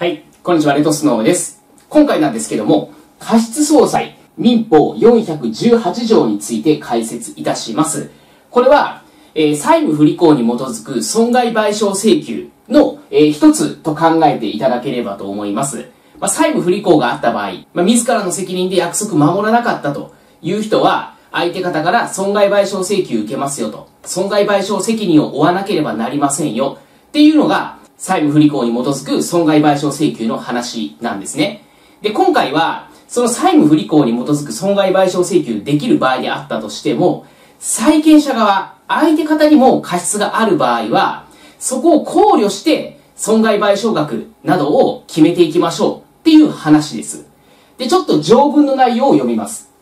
はい、こんにちは、レトスノーです。今回なんですけども、過失総裁民法418条について解説いたします。これは、えー、債務不履行に基づく損害賠償請求の、えー、一つと考えていただければと思います。まあ、債務不履行があった場合、まあ、自らの責任で約束守らなかったという人は、相手方から損害賠償請求受けますよと、損害賠償責任を負わなければなりませんよっていうのが、債務不履行に基づく損害賠償請求の話なんですね。で、今回は、その債務不履行に基づく損害賠償請求できる場合であったとしても、債権者側、相手方にも過失がある場合は、そこを考慮して、損害賠償額などを決めていきましょうっていう話です。で、ちょっと条文の内容を読みます。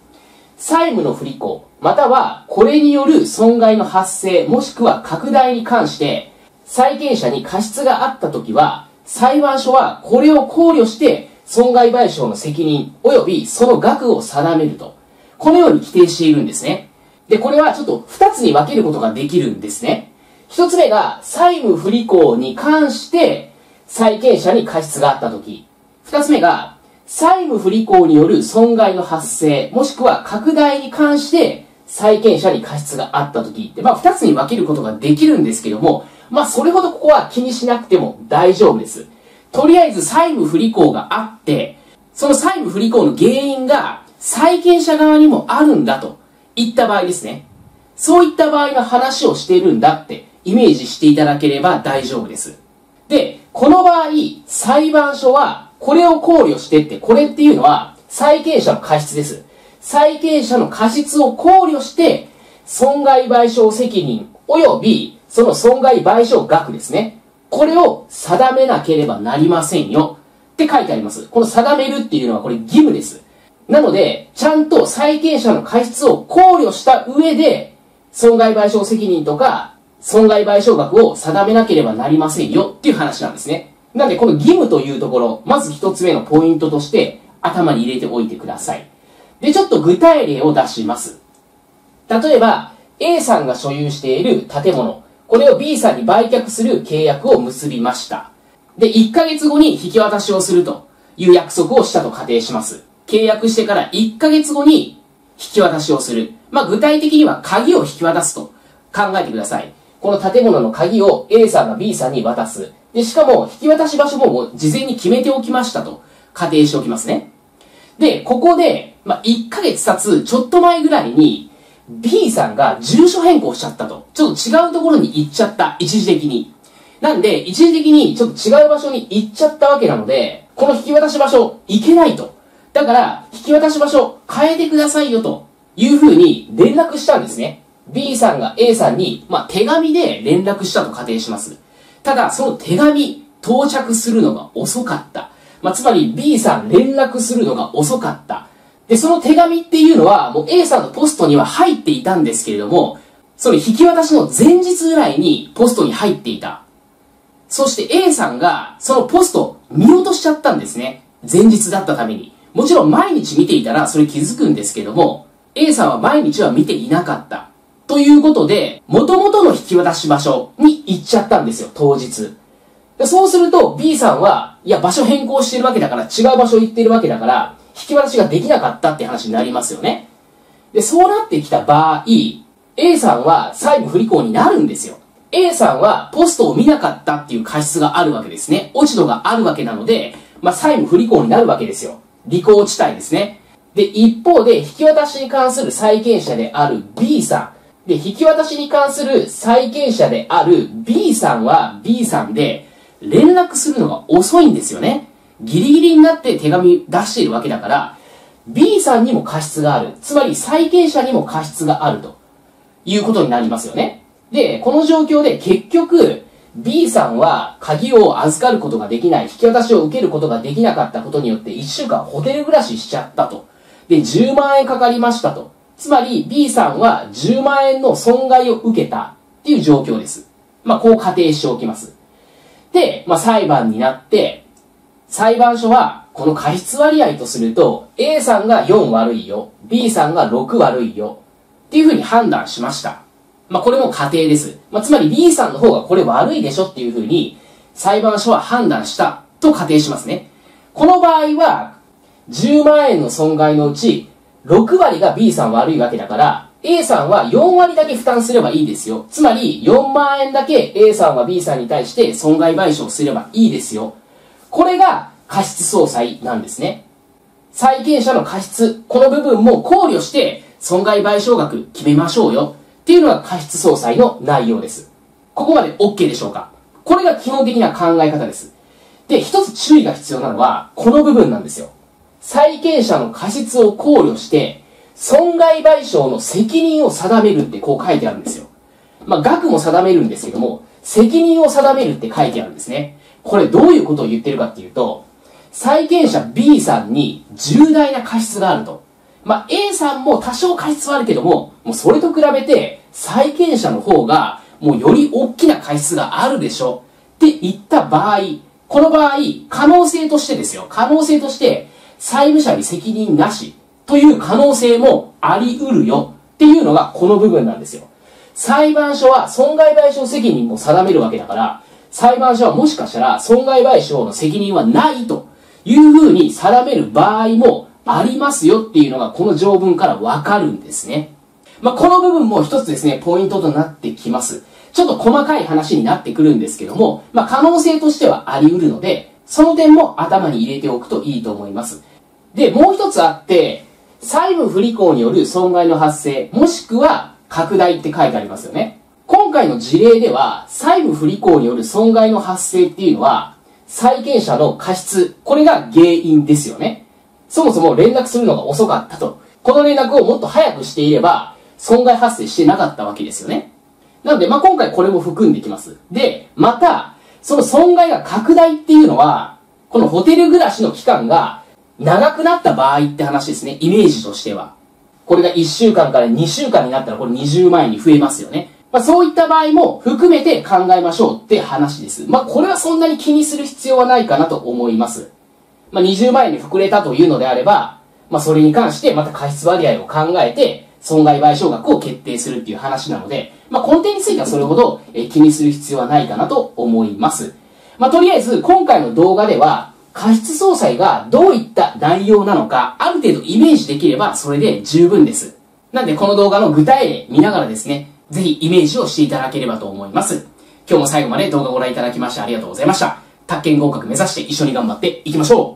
債務の不履行、またはこれによる損害の発生、もしくは拡大に関して、債権者に過失があったときは、裁判所はこれを考慮して損害賠償の責任及びその額を定めると。このように規定しているんですね。で、これはちょっと二つに分けることができるんですね。一つ目が債務不履行に関して債権者に過失があったとき。二つ目が債務不履行による損害の発生、もしくは拡大に関して債権者に過失があったときって、まあ二つに分けることができるんですけども、まあそれほどここは気にしなくても大丈夫です。とりあえず債務不履行があって、その債務不履行の原因が債権者側にもあるんだといった場合ですね。そういった場合の話をしているんだってイメージしていただければ大丈夫です。で、この場合、裁判所はこれを考慮してって、これっていうのは債権者の過失です。債権者の過失を考慮して、損害賠償責任及びその損害賠償額ですね。これを定めなければなりませんよって書いてあります。この定めるっていうのはこれ義務です。なので、ちゃんと債権者の過失を考慮した上で、損害賠償責任とか、損害賠償額を定めなければなりませんよっていう話なんですね。なので、この義務というところ、まず一つ目のポイントとして頭に入れておいてください。で、ちょっと具体例を出します。例えば、A さんが所有している建物、これを B さんに売却する契約を結びました。で、1ヶ月後に引き渡しをするという約束をしたと仮定します。契約してから1ヶ月後に引き渡しをする。まあ、具体的には鍵を引き渡すと考えてください。この建物の鍵を A さんが B さんに渡す。で、しかも引き渡し場所ももう事前に決めておきましたと仮定しておきますね。で、ここで、まあ、1ヶ月経つちょっと前ぐらいに B さんが住所変更しちゃったと。ちょっと違うところに行っちゃった。一時的に。なんで、一時的にちょっと違う場所に行っちゃったわけなので、この引き渡し場所行けないと。だから、引き渡し場所変えてくださいよという風に連絡したんですね。B さんが A さんに、まあ、手紙で連絡したと仮定します。ただ、その手紙到着するのが遅かった。まあ、つまり B さん連絡するのが遅かった。で、その手紙っていうのは、もう A さんのポストには入っていたんですけれども、その引き渡しの前日ぐらいにポストに入っていた。そして A さんがそのポスト見落としちゃったんですね。前日だったために。もちろん毎日見ていたらそれ気づくんですけども、A さんは毎日は見ていなかった。ということで、元々の引き渡し場所に行っちゃったんですよ、当日。そうすると B さんは、いや場所変更してるわけだから、違う場所行ってるわけだから、引き渡しができなかったって話になりますよね。で、そうなってきた場合、A さんは債務不履行になるんですよ。A さんはポストを見なかったっていう過失があるわけですね。落ち度があるわけなので、まあ、債務不履行になるわけですよ。履行地帯ですね。で、一方で、引き渡しに関する債権者である B さん。で、引き渡しに関する債権者である B さんは B さんで、連絡するのが遅いんですよね。ギリギリになって手紙出しているわけだから、B さんにも過失がある。つまり債権者にも過失があるということになりますよね。で、この状況で結局、B さんは鍵を預かることができない、引き渡しを受けることができなかったことによって1週間ホテル暮らししちゃったと。で、10万円かかりましたと。つまり B さんは10万円の損害を受けたっていう状況です。まあ、こう仮定しておきます。で、まあ、裁判になって、裁判所は、この過失割合とすると、A さんが4悪いよ、B さんが6悪いよ、っていうふうに判断しました。まあ、これも仮定です。まあ、つまり B さんの方がこれ悪いでしょっていうふうに、裁判所は判断したと仮定しますね。この場合は、10万円の損害のうち、6割が B さん悪いわけだから、A さんは4割だけ負担すればいいですよ。つまり、4万円だけ A さんは B さんに対して損害賠償すればいいですよ。これが過失相殺なんですね。債権者の過失、この部分も考慮して損害賠償額決めましょうよっていうのが過失相殺の内容です。ここまで OK でしょうかこれが基本的な考え方です。で、一つ注意が必要なのは、この部分なんですよ。債権者の過失を考慮して、損害賠償の責任を定めるってこう書いてあるんですよ。まあ、額も定めるんですけども、責任を定めるって書いてあるんですね。これどういうことを言ってるかっていうと、債権者 B さんに重大な過失があると。まあ、A さんも多少過失はあるけども、もうそれと比べて、債権者の方が、もうより大きな過失があるでしょって言った場合、この場合、可能性としてですよ。可能性として、債務者に責任なしという可能性もあり得るよっていうのがこの部分なんですよ。裁判所は損害賠償責任も定めるわけだから、裁判所はもしかしたら損害賠償の責任はないというふうに定める場合もありますよっていうのがこの条文からわかるんですね。まあ、この部分も一つですね、ポイントとなってきます。ちょっと細かい話になってくるんですけども、まあ、可能性としてはあり得るので、その点も頭に入れておくといいと思います。で、もう一つあって、債務不履行による損害の発生、もしくは拡大って書いてありますよね。回の事例では、債務不履行による損害の発生っていうのは、債権者の過失、これが原因ですよね。そもそも連絡するのが遅かったと。この連絡をもっと早くしていれば、損害発生してなかったわけですよね。なので、まあ、今回これも含んできます。で、また、その損害が拡大っていうのは、このホテル暮らしの期間が長くなった場合って話ですね。イメージとしては。これが1週間から2週間になったらこれ20万円に増えますよね。まあ、そういった場合も含めて考えましょうって話です。まあ、これはそんなに気にする必要はないかなと思います。まあ、20万円に膨れたというのであれば、まあ、それに関してまた過失割合を考えて、損害賠償額を決定するっていう話なので、まあ、根底についてはそれほど気にする必要はないかなと思います。まあ、とりあえず、今回の動画では、過失総裁がどういった内容なのか、ある程度イメージできればそれで十分です。なんで、この動画の具体例見ながらですね、ぜひイメージをしていただければと思います。今日も最後まで動画をご覧いただきましてありがとうございました。宅建合格目指して一緒に頑張っていきましょう